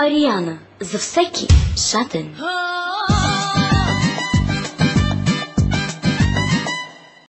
Ариана за всеки шатен.